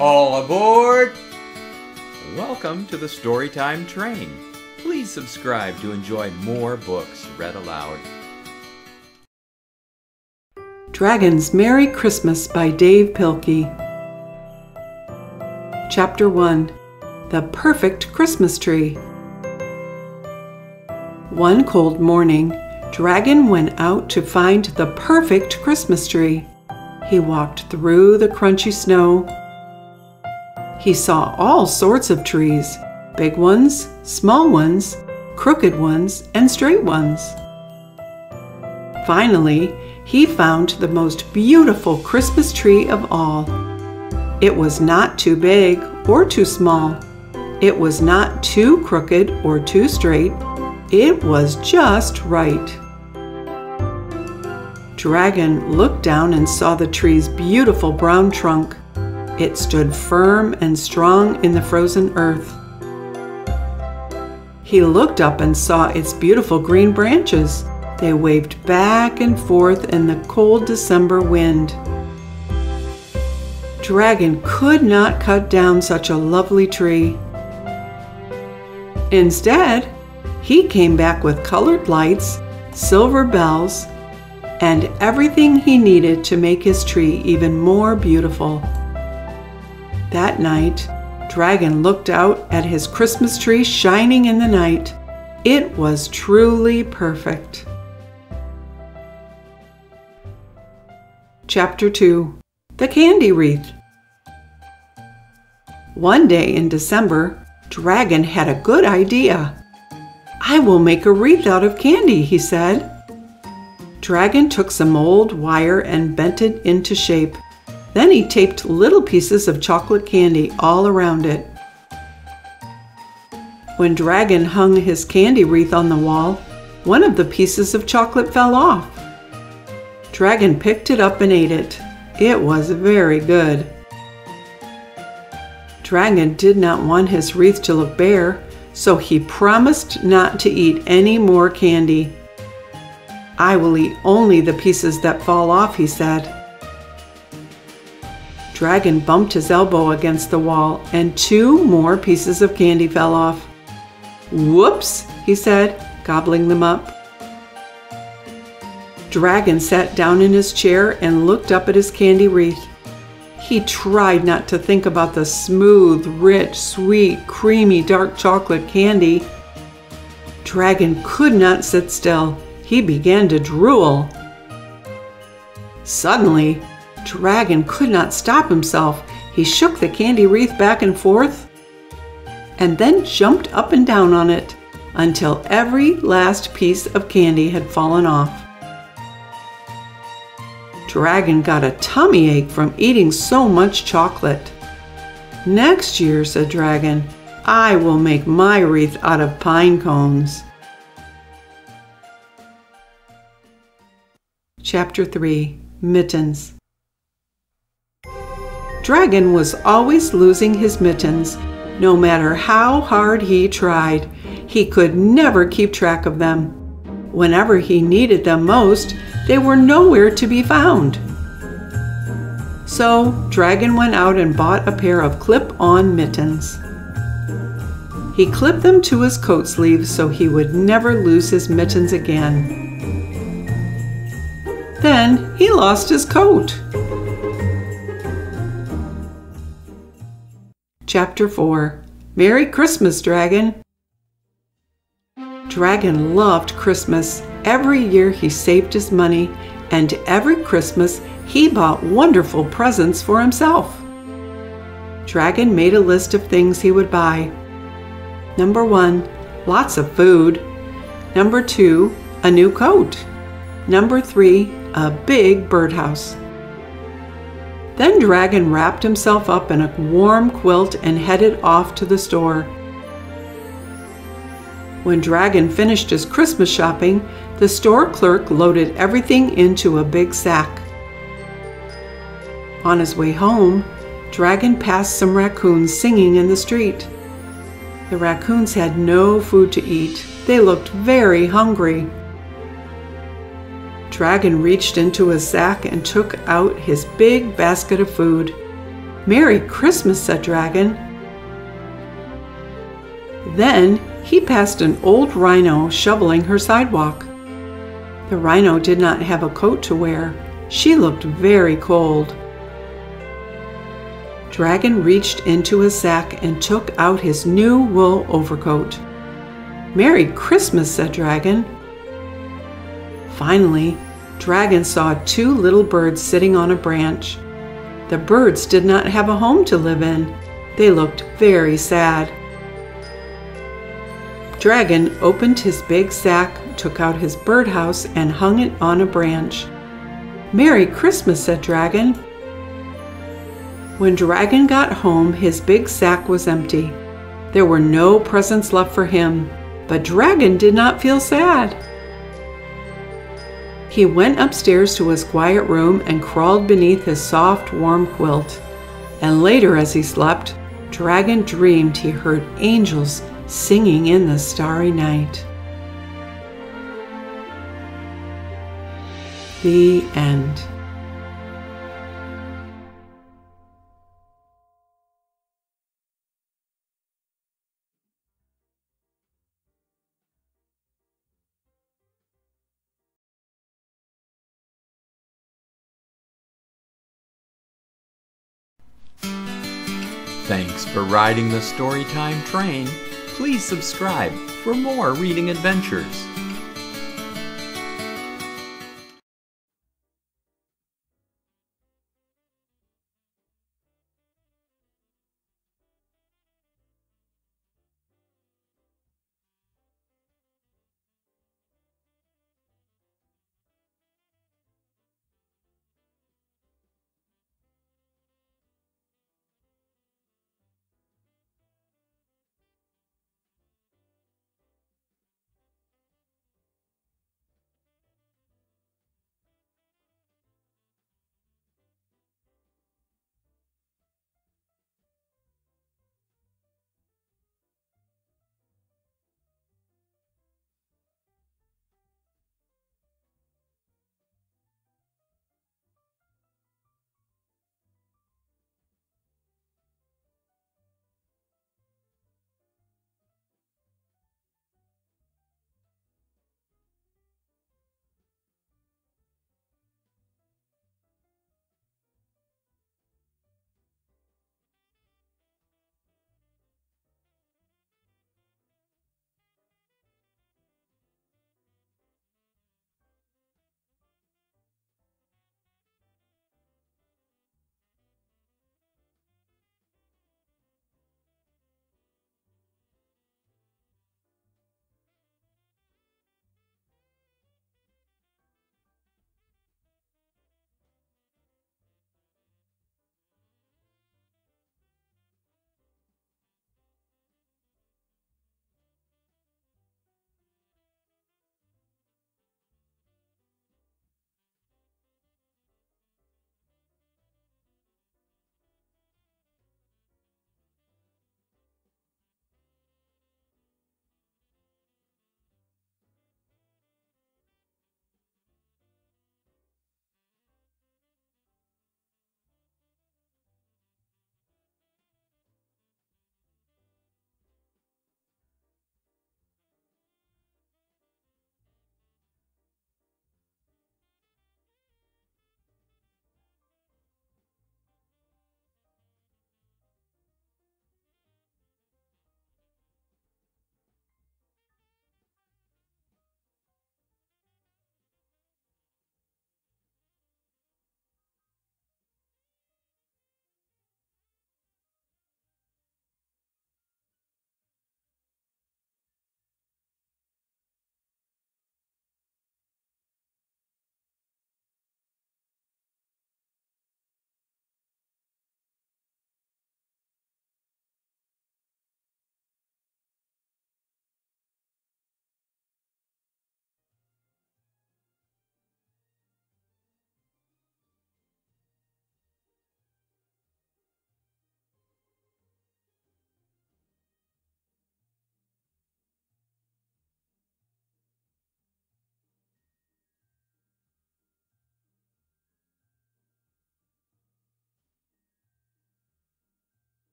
All aboard! Welcome to the Storytime Train. Please subscribe to enjoy more books read aloud. Dragon's Merry Christmas by Dav Pilkey. Chapter 1 The Perfect Christmas Tree. One cold morning, Dragon went out to find the perfect Christmas tree. He walked through the crunchy snow. He saw all sorts of trees big ones, small ones, crooked ones, and straight ones. Finally, he found the most beautiful Christmas tree of all. It was not too big or too small. It was not too crooked or too straight. It was just right. Dragon looked down and saw the tree's beautiful brown trunk. It stood firm and strong in the frozen earth. He looked up and saw its beautiful green branches. They waved back and forth in the cold December wind. Dragon could not cut down such a lovely tree. Instead, he came back with colored lights, silver bells, and everything he needed to make his tree even more beautiful. That night, Dragon looked out at his Christmas tree shining in the night. It was truly perfect. Chapter 2 The Candy Wreath One day in December, Dragon had a good idea. I will make a wreath out of candy, he said. Dragon took some old wire and bent it into shape. Then he taped little pieces of chocolate candy all around it. When Dragon hung his candy wreath on the wall, one of the pieces of chocolate fell off. Dragon picked it up and ate it. It was very good. Dragon did not want his wreath to look bare, so he promised not to eat any more candy. I will eat only the pieces that fall off, he said. Dragon bumped his elbow against the wall, and two more pieces of candy fell off. Whoops, he said, gobbling them up. Dragon sat down in his chair and looked up at his candy wreath. He tried not to think about the smooth, rich, sweet, creamy dark chocolate candy. Dragon could not sit still he began to drool. Suddenly, Dragon could not stop himself. He shook the candy wreath back and forth and then jumped up and down on it until every last piece of candy had fallen off. Dragon got a tummy ache from eating so much chocolate. Next year, said Dragon, I will make my wreath out of pine cones. Chapter 3 Mittens Dragon was always losing his mittens. No matter how hard he tried, he could never keep track of them. Whenever he needed them most, they were nowhere to be found. So, Dragon went out and bought a pair of clip on mittens. He clipped them to his coat sleeves so he would never lose his mittens again. Then he lost his coat. Chapter 4 Merry Christmas, Dragon! Dragon loved Christmas. Every year he saved his money, and every Christmas he bought wonderful presents for himself. Dragon made a list of things he would buy. Number one, lots of food. Number two, a new coat. Number three, a big birdhouse. Then Dragon wrapped himself up in a warm quilt and headed off to the store. When Dragon finished his Christmas shopping, the store clerk loaded everything into a big sack. On his way home, Dragon passed some raccoons singing in the street. The raccoons had no food to eat. They looked very hungry. Dragon reached into his sack and took out his big basket of food. Merry Christmas, said Dragon. Then he passed an old rhino shoveling her sidewalk. The rhino did not have a coat to wear. She looked very cold. Dragon reached into his sack and took out his new wool overcoat. Merry Christmas, said Dragon. Finally, Dragon saw two little birds sitting on a branch. The birds did not have a home to live in. They looked very sad. Dragon opened his big sack, took out his birdhouse, and hung it on a branch. Merry Christmas, said Dragon. When Dragon got home, his big sack was empty. There were no presents left for him, but Dragon did not feel sad. He went upstairs to his quiet room and crawled beneath his soft, warm quilt. And later, as he slept, Dragon dreamed he heard angels singing in the starry night. The end. Thanks for riding the Storytime train. Please subscribe for more reading adventures.